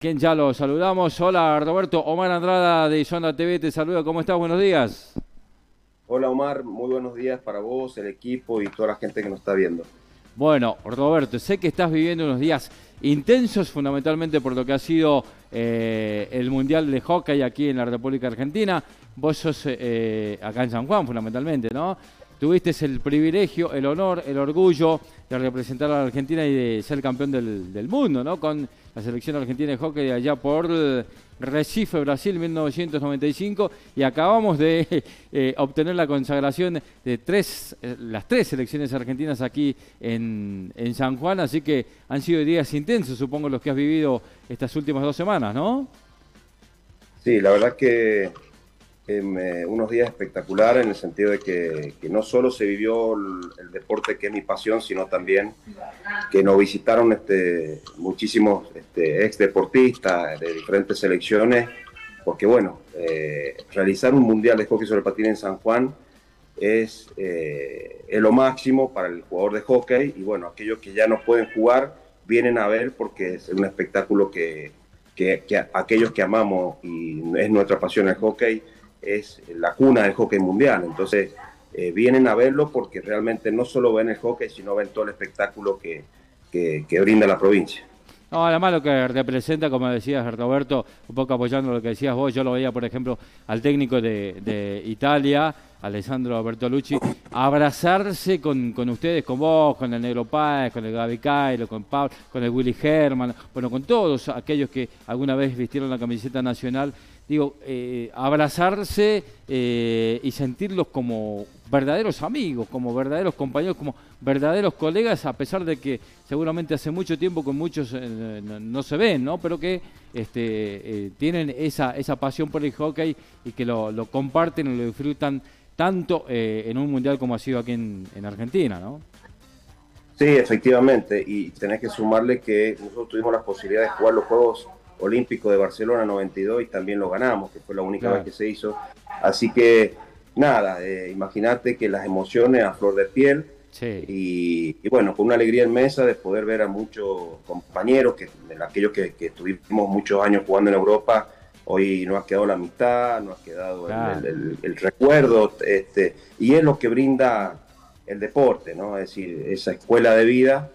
Quien ya lo saludamos. Hola Roberto, Omar Andrada de Sonda TV te saluda. ¿Cómo estás? Buenos días. Hola Omar, muy buenos días para vos, el equipo y toda la gente que nos está viendo. Bueno, Roberto, sé que estás viviendo unos días intensos, fundamentalmente por lo que ha sido eh, el Mundial de Hockey aquí en la República Argentina. Vos sos eh, acá en San Juan, fundamentalmente, ¿no? Tuviste el privilegio, el honor, el orgullo de representar a la Argentina y de ser campeón del, del mundo, ¿no? Con la selección argentina de hockey allá por Recife, Brasil, 1995, y acabamos de eh, obtener la consagración de tres, eh, las tres selecciones argentinas aquí en, en, San Juan, así que han sido días intensos, supongo, los que has vivido estas últimas dos semanas, ¿no? Sí, la verdad que eh, unos días espectaculares en el sentido de que, no solo se vivió el, deporte que es mi pasión, sino también que nos visitaron este, muchísimos este, ex deportistas de diferentes selecciones, porque bueno, eh, realizar un mundial de hockey sobre patín en San Juan es, eh, es, lo máximo para el jugador de hockey y bueno, aquellos que ya no pueden jugar vienen a ver porque es un espectáculo que, que, que aquellos que amamos y es nuestra pasión el hockey, es la cuna del hockey mundial. Entonces, eh, vienen a verlo porque realmente no solo ven el hockey, sino ven todo el espectáculo que, que, brinda la provincia. No, además lo que representa, como decías Roberto, un poco apoyando lo que decías vos, yo lo veía, por ejemplo, al técnico de, de Italia, Alessandro Bertolucci, abrazarse con, con, ustedes, con vos, con el Negro Páez, con el Gaby Cairo, con Pablo, con el Willy Herman, bueno, con todos aquellos que alguna vez vistieron la camiseta nacional digo, eh, abrazarse eh, y sentirlos como verdaderos amigos, como verdaderos compañeros, como verdaderos colegas, a pesar de que seguramente hace mucho tiempo con muchos eh, no, se ven, ¿no? Pero que este, tienen esa, esa pasión por el hockey y que lo, comparten y lo disfrutan tanto en un mundial como ha sido aquí en, en Argentina, ¿no? Sí, efectivamente, y tenés que sumarle que nosotros tuvimos la posibilidad de jugar los Juegos Olímpico de Barcelona 92 y también lo ganamos, que fue la única vez que se hizo. Así que nada, eh, imagínate que las emociones a flor de piel y, bueno, con una alegría inmensa de poder ver a muchos compañeros, que aquellos que, que estuvimos muchos años jugando en Europa, hoy nos ha quedado la amistad, nos ha quedado el, recuerdo, este, y es lo que brinda el deporte, ¿no? Es decir, esa escuela de vida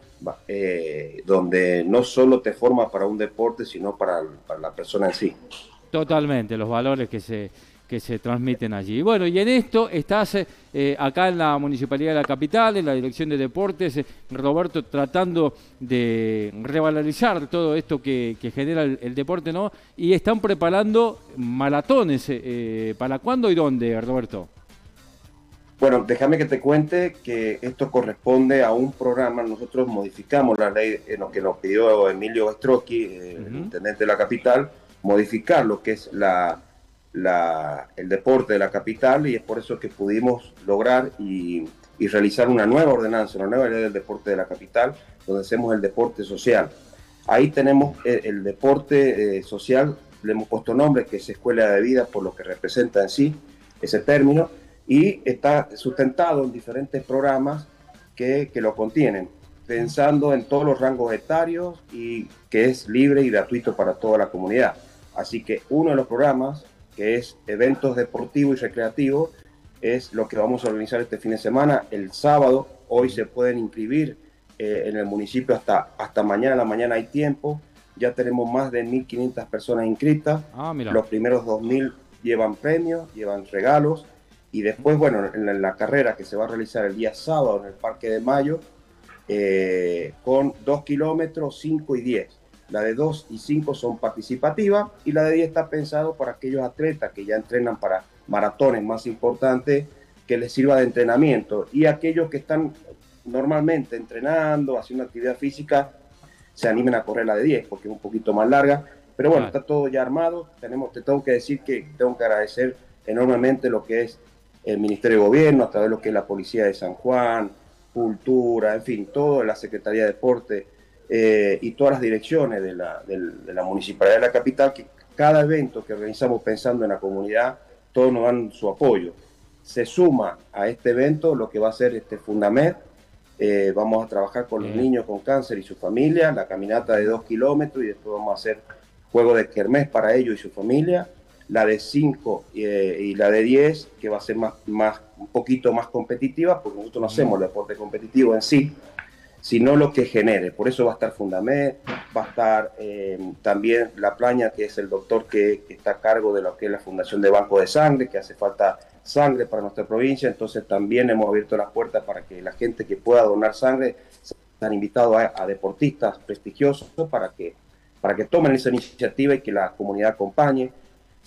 eh, donde no solo te forma para un deporte, sino para, la persona en sí. Totalmente, los valores que se, que se transmiten allí. Bueno, y en esto estás eh, acá en la Municipalidad de la Capital, en la Dirección de Deportes, eh, Roberto, tratando de revalorizar todo esto que, genera el, deporte, ¿no? Y están preparando maratones. ¿Para cuándo y dónde, Roberto? Bueno, déjame que te cuente que esto corresponde a un programa. Nosotros modificamos la ley en lo que nos pidió Emilio Ostrowski, eh, el intendente de la capital, modificar lo que es la, el deporte de la capital y es por eso que pudimos lograr y, realizar una nueva ordenanza, una nueva ley del deporte de la capital, donde hacemos el deporte social. Ahí tenemos el, deporte eh, social, le hemos puesto nombre, que es Escuela de Vida, por lo que representa en sí ese término y está sustentado en diferentes programas que, lo contienen, pensando en todos los rangos etarios y que es libre y gratuito para toda la comunidad. Así que uno de los programas, que es eventos deportivos y recreativos, es lo que vamos a organizar este fin de semana. El sábado, hoy se pueden inscribir eh, en el municipio hasta, hasta mañana, la mañana hay tiempo. Ya tenemos más de 1.500 personas inscritas. Ah, los primeros 2.000 llevan premios, llevan regalos y después, bueno, en la, carrera que se va a realizar el día sábado en el Parque de Mayo, eh, con 2 kilómetros, 5 y 10. La de 2 y 5 son participativas y la de 10 está pensado para aquellos atletas que ya entrenan para maratones más importantes que les sirva de entrenamiento y aquellos que están normalmente entrenando, haciendo actividad física, se animen a correr la de 10 porque es un poquito más larga. Pero bueno, está todo ya armado. Tenemos, te tengo que decir que tengo que agradecer enormemente lo que es el Ministerio de Gobierno, a través de lo que es la Policía de San Juan, Cultura, en fin, toda la Secretaría de Deporte eh, y todas las direcciones de la, de, la Municipalidad de la Capital, que cada evento que organizamos pensando en la comunidad, todos nos dan su apoyo. Se suma a este evento lo que va a ser este Fundamed. Eh, vamos a trabajar con los niños con cáncer y su familia, la caminata de dos kilómetros y después vamos a hacer juego de kermés para ellos y su familia, la de 5 eh, y la de 10, que va a ser más, más, un poquito más competitiva, porque nosotros no hacemos el deporte competitivo en sí, sino lo que genere. Por eso va a estar Fundamé, va a estar eh, también La Plaña, que es el doctor que, está a cargo de lo que es la Fundación de Banco de Sangre, que hace falta sangre para nuestra provincia, entonces también hemos abierto las puertas para que la gente que pueda donar sangre sean invitados a, a deportistas prestigiosos para que, para que tomen esa iniciativa y que la comunidad acompañe.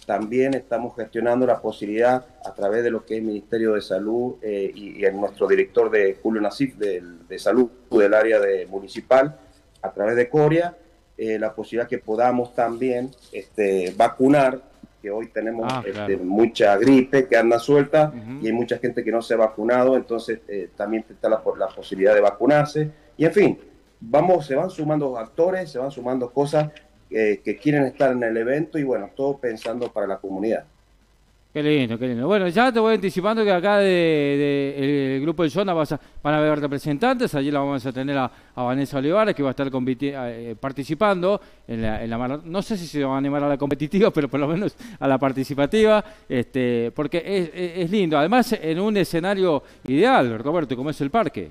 También estamos gestionando la posibilidad a través de lo que es el Ministerio de Salud eh, y, y nuestro director de Julio Nasif de, de, Salud del área de municipal, a través de Coria, eh, la posibilidad que podamos también este, vacunar, que hoy tenemos ah, este, mucha gripe que anda suelta y hay mucha gente que no se ha vacunado, entonces eh, también está la, la posibilidad de vacunarse. Y en fin, vamos, se van sumando actores, se van sumando cosas que quieren estar en el evento y bueno, todo pensando para la comunidad. Qué lindo, qué lindo. Bueno, ya te voy anticipando que acá del de, el grupo de zona vas a, van a haber representantes. Allí la vamos a tener a, Vanessa Olivares, que va a estar eh, participando en la, en la, No sé si se va a animar a la competitiva, pero por lo menos a la participativa, este, porque es, es lindo. Además, en un escenario ideal, Roberto, como es el parque.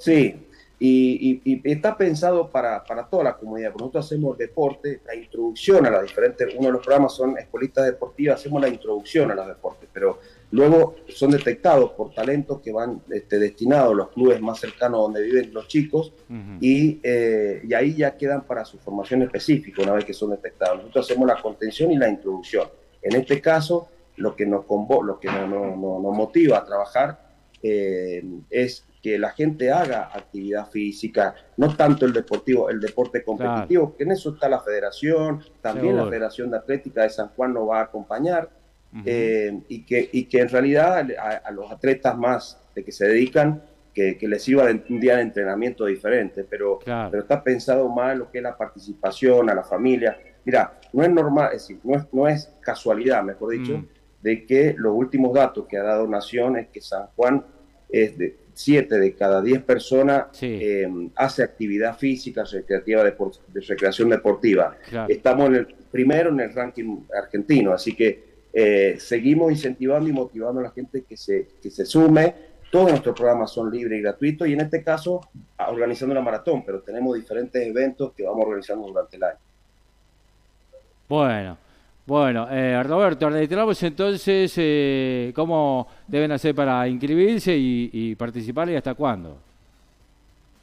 Sí, y, está pensado para, para, toda la comunidad. Nosotros hacemos deporte, la introducción a las diferentes, uno de los programas son escuelitas deportivas, hacemos la introducción a los deportes, pero luego son detectados por talentos que van este, destinados a los clubes más cercanos donde viven los chicos y, eh, y, ahí ya quedan para su formación específica una vez que son detectados. Nosotros hacemos la contención y la introducción. En este caso, lo que nos, lo que nos, nos motiva a trabajar eh, es que la gente haga actividad física, no tanto el deportivo, el deporte competitivo, que en eso está la federación, también la Federación de Atlética de San Juan nos va a acompañar, eh, y, que, y que en realidad a, los atletas más de que se dedican, que, les sirva un día de entrenamiento diferente, pero, pero está pensado más en lo que es la participación a la familia. Mira, no es normal, es decir, no es, no es casualidad, mejor dicho, mm. de que los últimos datos que ha dado Nación es que San Juan es de, siete de cada diez personas eh, hace actividad física, recreativa, de, recreación deportiva. Estamos en el primero en el ranking argentino, así que eh, seguimos incentivando y motivando a la gente que se, que se sume. Todos nuestros programas son libres y gratuitos y en este caso organizando una maratón, pero tenemos diferentes eventos que vamos organizando durante el año. Bueno. Bueno, eh, Roberto, reiteramos entonces eh, cómo deben hacer para inscribirse y, participar y hasta cuándo.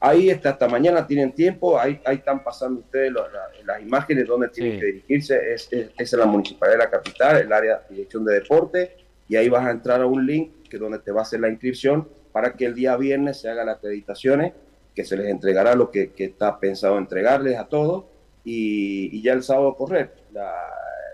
Ahí está, hasta mañana tienen tiempo, ahí, ahí están pasando ustedes las imágenes donde tienen que dirigirse, es, es, la Municipalidad de la Capital, el área de Dirección de Deporte, y ahí vas a entrar a un link que donde te va a hacer la inscripción para que el día viernes se hagan las acreditaciones, que se les entregará lo que, está pensado entregarles a todos, y, y ya el sábado correr. La,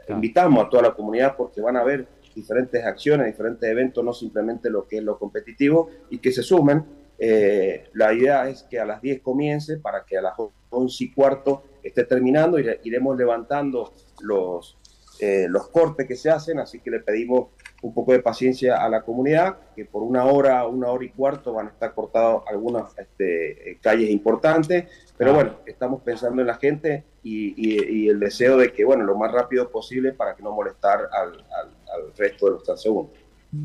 Invitamos a toda la comunidad porque van a ver diferentes acciones, diferentes eventos, no simplemente lo que es lo competitivo, y que se sumen. Eh, la idea es que a las 10 comience para que a las 11 y cuarto esté terminando y iremos levantando los, eh, los cortes que se hacen, así que le pedimos un poco de paciencia a la comunidad, que por una hora, una hora y cuarto van a estar cortadas algunas este, eh, calles importantes, pero bueno, estamos pensando en la gente y, el deseo de que, bueno, lo más rápido posible para que no molestar al, resto de los transeúntes.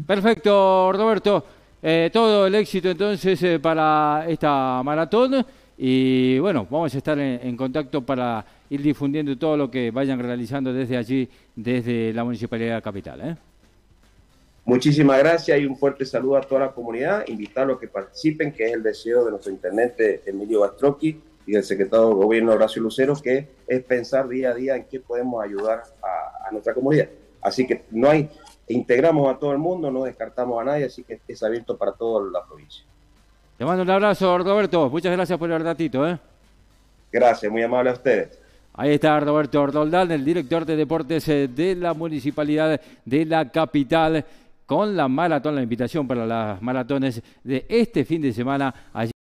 Perfecto, Roberto. Eh, todo el éxito entonces eh, para esta maratón y bueno, vamos a estar en, contacto para ir difundiendo todo lo que vayan realizando desde allí, desde la Municipalidad Capital. ¿eh? Muchísimas gracias y un fuerte saludo a toda la comunidad. Invitarlos a que participen, que es el deseo de nuestro intendente Emilio Bastrocchi y del secretario de Gobierno Horacio Lucero, que es pensar día a día en qué podemos ayudar a, nuestra comunidad. Así que no hay, integramos a todo el mundo, no descartamos a nadie, así que es abierto para toda la provincia. Te mando un abrazo, Roberto. Muchas gracias por el ratito. ¿eh? Gracias, muy amable a ustedes. Ahí está Roberto Ordoldán, el director de deportes eh, de la municipalidad de la capital, con la maratón, la invitación para las maratones de este fin de semana.